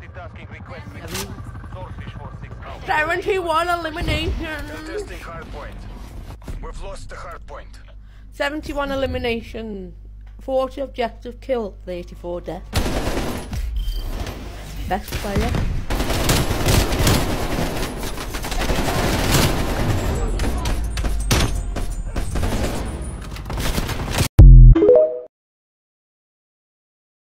Multitasking request received. Swordfish for six hours. 71 elimination. Testing hard point. We've lost the hard point. 71 elimination. 40 objective kill. 34 death. Best player.